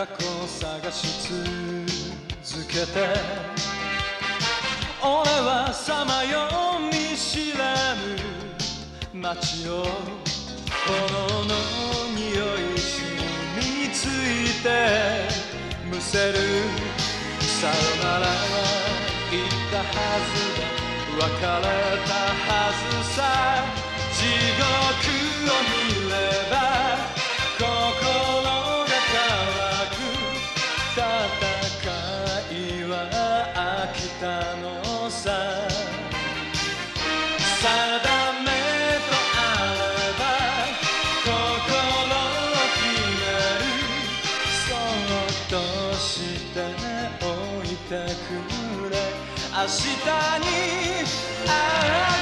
過去を探し続けて。俺はさまよう見知らぬ街を炎の匂い染みついて。むせるさよならは言ったはずだ。別れたさ。定めとあれば心を決める。そっとしておいてくれ。明日にああ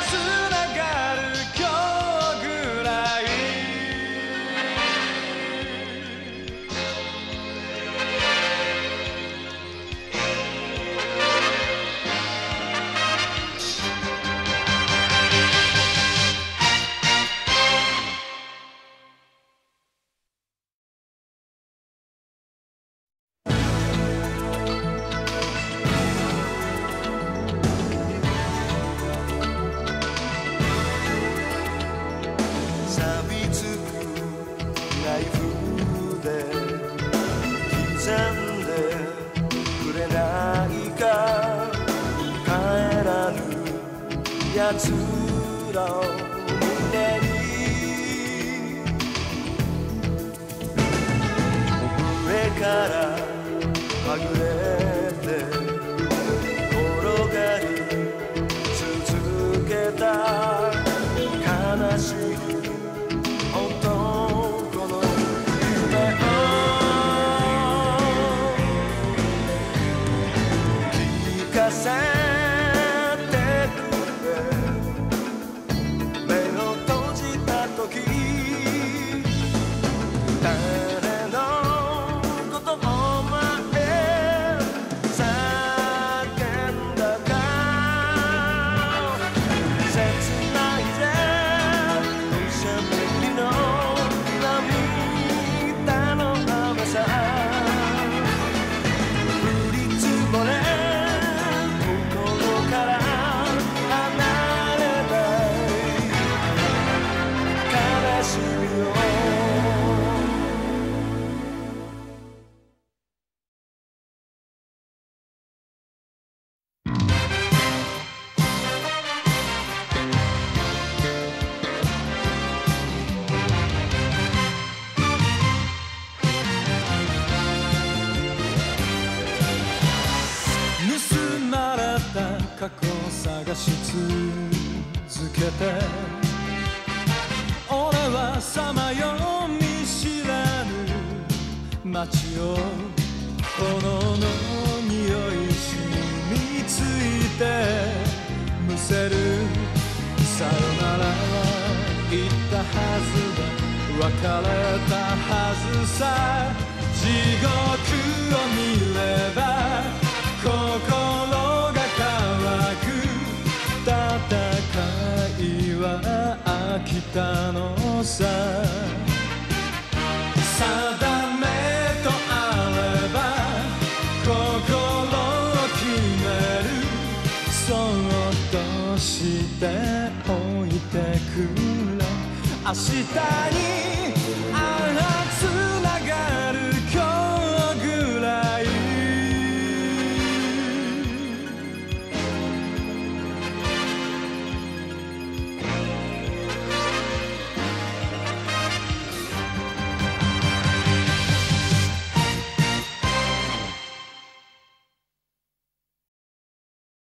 ない風で刻んでくれないか帰らぬ奴らを胸に上からはぐれ聞かし続けて。俺はさまよう見知らぬ街を炎の匂い染みついて。むせるさよなら言ったはずだ別れたはずさ。地獄たのさ。定めとあれば心を決める。そっとしておいてくれ。明日に